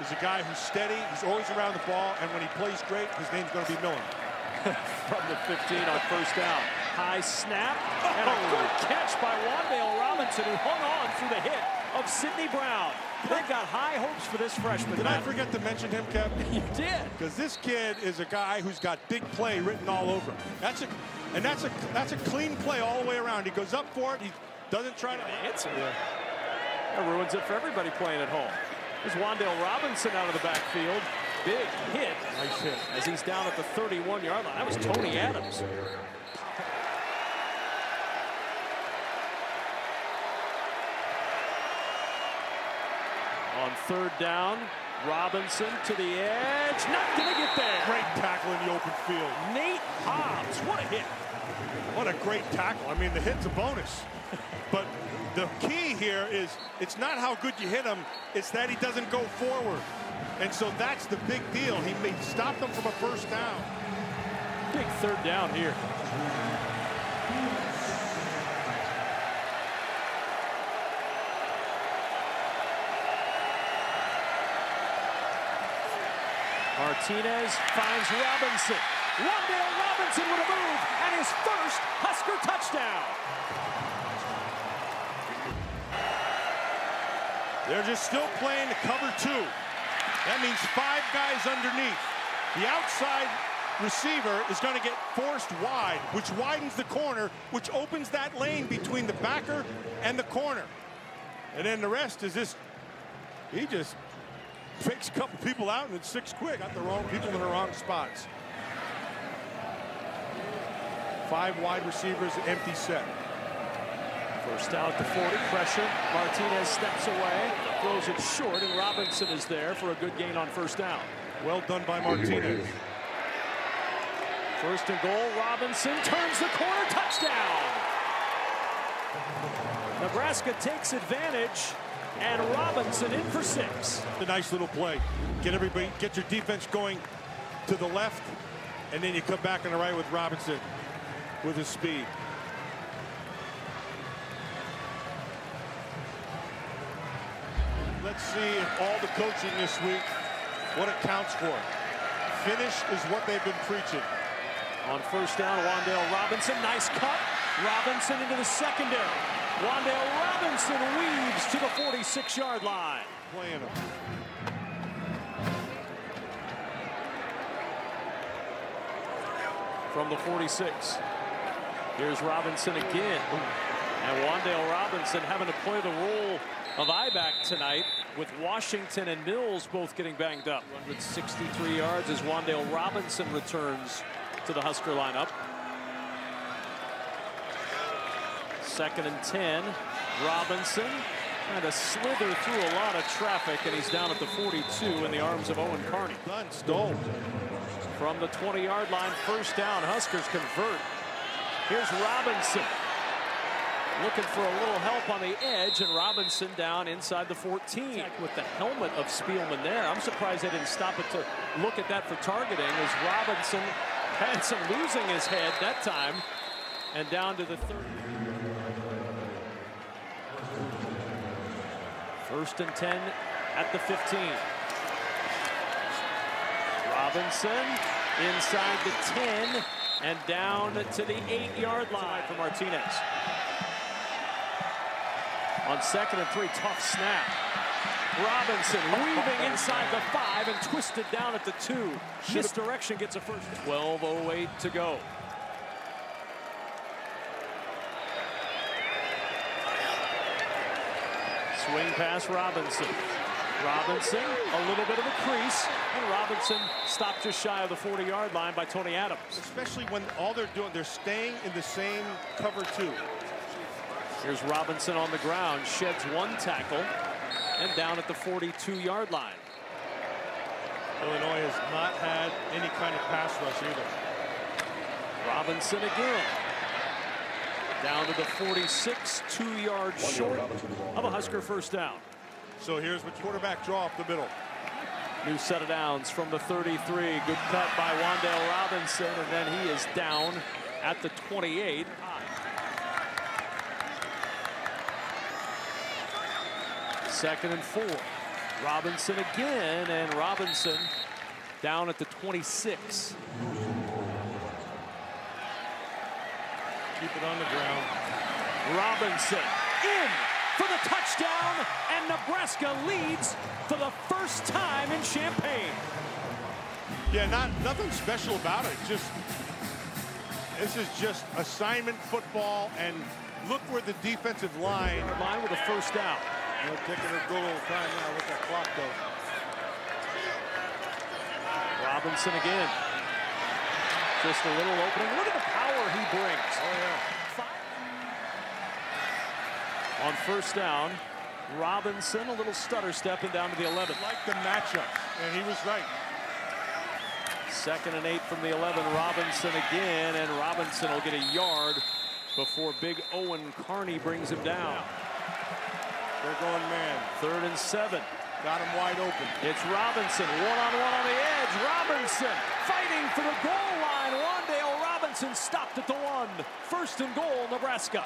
is a guy who's steady, he's always around the ball, and when he plays great, his name's going to be Millen. From the 15 on first down. High snap, and a oh. good catch by Wan'Dale Robinson, who hung on through the hit of Sydney Brown. They've got high hopes for this freshman. Did I forget to mention him, Kev? You did. Because this kid is a guy who's got big play written all over him. That's a, and that's a that's a clean play all the way around. He goes up for it. He doesn't try to hit it. Yeah. That ruins it for everybody playing at home. There's Wan'Dale Robinson out of the backfield. Big hit. Nice hit. As he's down at the 31-yard line. That was Tony Adams. On third down, Robinson to the edge. Not going to get there. Great tackle in the open field. Nate Hobbs. What a hit. What a great tackle. I mean, the hit's a bonus. but the key here is it's not how good you hit him, it's that he doesn't go forward. And so that's the big deal. He may stop them from a first down. Big third down here. Martinez finds Robinson. Wan'Dale Robinson with a move and his first Husker touchdown. They're just still playing the cover two. That means five guys underneath. The outside receiver is going to get forced wide, which widens the corner, which opens that lane between the backer and the corner. And then the rest is just, he just fakes a couple people out and it's six quick. Got the wrong people in the wrong spots. Five wide receivers, empty set. First down to 40, pressure. Martinez steps away, throws it short, and Robinson is there for a good gain on first down. Well done by Martinez. First and goal, Robinson turns the corner, touchdown! Nebraska takes advantage, and Robinson in for six. A nice little play. Get everybody, get your defense going to the left, and then you come back on the right with Robinson with his speed. Let's see if all the coaching this week, what it counts for. Finish is what they've been preaching. On first down, Wan'Dale Robinson, nice cut. Robinson into the secondary. Wan'Dale Robinson weaves to the 46-yard line. Playing him. From the 46. Here's Robinson again. And Wan'Dale Robinson having to play the role of I-back tonight with Washington and Mills both getting banged up. 163 yards as Wan'Dale Robinson returns to the Husker lineup. Second and 10. Robinson trying to slither through a lot of traffic, and he's down at the 42 in the arms of Owen Carney. Done, stole. From the 20-yard line, first down, Huskers convert. Here's Robinson. Looking for a little help on the edge, and Robinson down inside the 14. With the helmet of Spielman there. I'm surprised they didn't stop it to look at that for targeting as Robinson had some losing his head that time and down to the 30. First and 10 at the 15. Robinson inside the 10 and down to the eight-yard line for Martinez. On second and three, tough snap. Robinson weaving inside the five and twisted down at the two. Misdirection gets a first. 12.08 to go. Swing pass Robinson. Robinson, a little bit of a crease, and Robinson stopped just shy of the 40-yard line by Tony Adams. Especially when all they're doing, they're staying in the same cover two. Here's Robinson on the ground, sheds one tackle, and down at the 42-yard line. Illinois has not had any kind of pass rush either. Robinson again. Down to the 46, two yards short of a Husker first down. So here's what quarterback draw up the middle. New set of downs from the 33. Good cut by Wan'Dale Robinson, and then he is down at the 28. Second and four. Robinson again, and Robinson down at the 26. Keep it on the ground. Robinson in for the touchdown, and Nebraska leads for the first time in Champaign. Yeah, not nothing special about it. Just this is just assignment football, and look where the defensive line line with a first down. They're taking a good old time now with that clock though. Robinson again. Just a little opening. Look at the power he brings. Oh yeah. On first down, Robinson a little stutter stepping down to the 11. Like the matchup, and he was right. Second and eight from the 11. Robinson again, and Robinson will get a yard before big Owen Carney brings him down. They're going man. Third and seven. Got him wide open. It's Robinson, one-on-one -on, -one on the edge. Robinson fighting for the goal line. Wan'Dale Robinson stopped at the one. First and goal, Nebraska.